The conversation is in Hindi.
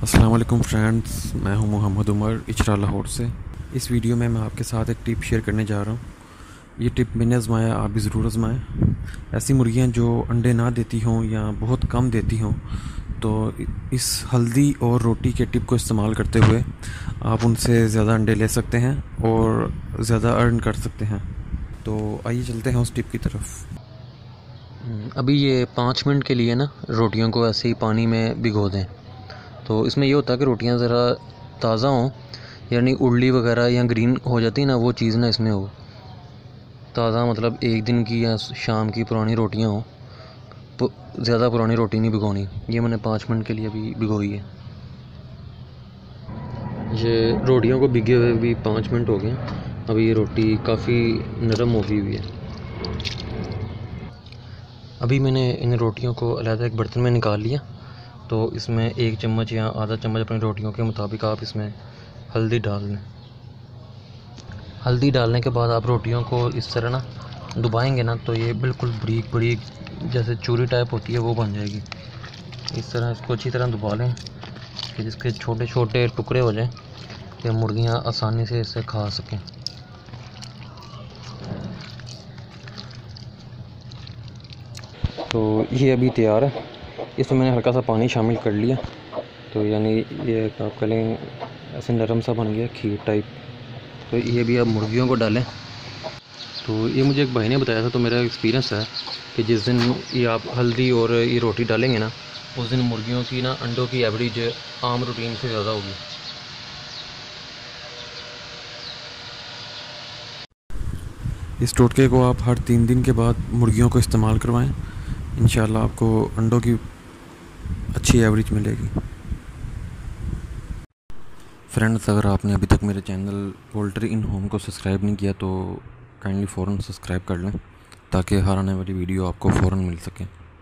वालेकुम फ्रेंड्स मैं हूँ मोहम्मद उमर, इचरा लाहौर से। इस वीडियो में मैं आपके साथ एक टिप शेयर करने जा रहा हूँ। ये टिप मैंने आजमाया, आप भी ज़रूर आजमाएँ। ऐसी मुर्गियाँ जो अंडे ना देती हों या बहुत कम देती हों तो इस हल्दी और रोटी के टिप को इस्तेमाल करते हुए आप उनसे ज़्यादा अंडे ले सकते हैं और ज़्यादा अर्न कर सकते हैं। तो आइए चलते हैं उस टिप की तरफ़। अभी ये पाँच मिनट के लिए ना रोटियों को ऐसे ही पानी में भिगो दें। तो इसमें ये होता है कि रोटियाँ ज़रा ताज़ा हों, यानी उड़ली वगैरह या ग्रीन हो जाती ना, वो चीज़ ना इसमें हो। ताज़ा मतलब एक दिन की या शाम की पुरानी रोटियाँ हो। ज़्यादा पुरानी रोटी नहीं भिगोनी, ये मैंने पाँच मिनट के लिए अभी भिगोई है। ये रोटियों को भिगे हुए भी पाँच मिनट हो गए अभी ये रोटी काफ़ी नरम हो गई हुई है। अभी मैंने इन रोटियों को अलहदा एक बर्तन में निकाल लिया। तो इसमें एक चम्मच या आधा चम्मच अपनी रोटियों के मुताबिक आप इसमें हल्दी डाल लें। हल्दी डालने के बाद आप रोटियों को इस तरह ना दबाएँगे ना तो ये बिल्कुल बरीक बरीक जैसे चूरी टाइप होती है, वो बन जाएगी। इस तरह इसको अच्छी तरह दबा लें कि जिसके छोटे छोटे टुकड़े हो जाएँ कि मुर्गियाँ आसानी से इसे खा सकें। तो ये अभी तैयार है। इसमें मैंने हल्का सा पानी शामिल कर लिया। तो यानी ये आप कह लें, ऐसे नरम सा बन गया खीर टाइप तो ये भी आप मुर्गियों को डालें। तो ये मुझे एक भाई ने बताया था तो मेरा एक्सपीरियंस है कि जिस दिन ये आप हल्दी और ये रोटी डालेंगे ना, उस दिन मुर्गियों की ना अंडों की एवरेज आम रूटीन से ज़्यादा होगी। इस टोटके को आप हर तीन दिन के बाद मुर्गियों को इस्तेमाल करवाएँ। इन आपको अंडों की अच्छी एवरेज मिलेगी। फ्रेंड्स अगर आपने अभी तक मेरे चैनल पोल्ट्री इन होम को सब्सक्राइब नहीं किया तो काइंडली फ़ौर सब्सक्राइब कर लें, ताकि हर आने वाली वीडियो आपको फ़ौर मिल सके।